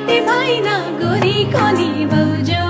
हाते भाइना गोरी कोनी बौजो